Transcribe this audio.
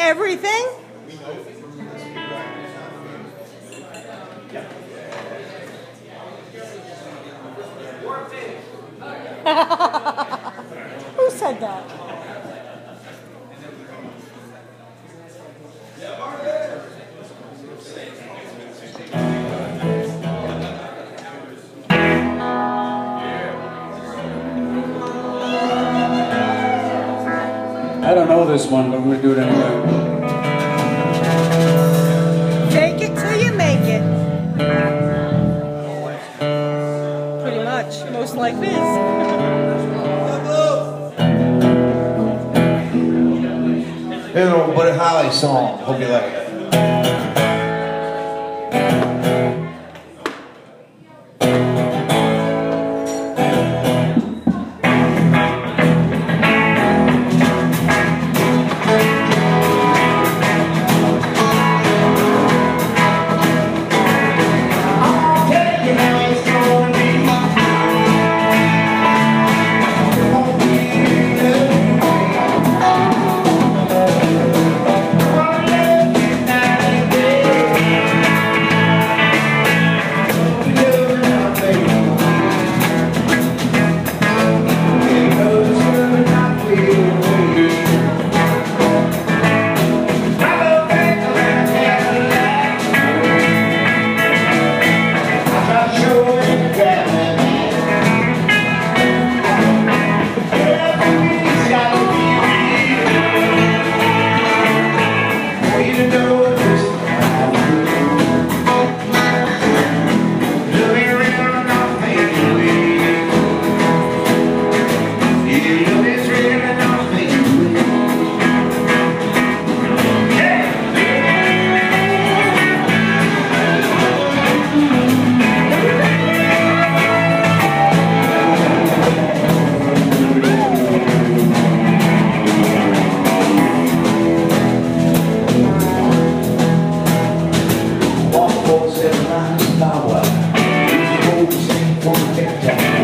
Everything? Who said that? I don't know this one, but I'm gonna do it anyway. Fake it till you make it. Pretty much. Most like this. Here's a little Buddy Holly song. Hope you like it. Yeah.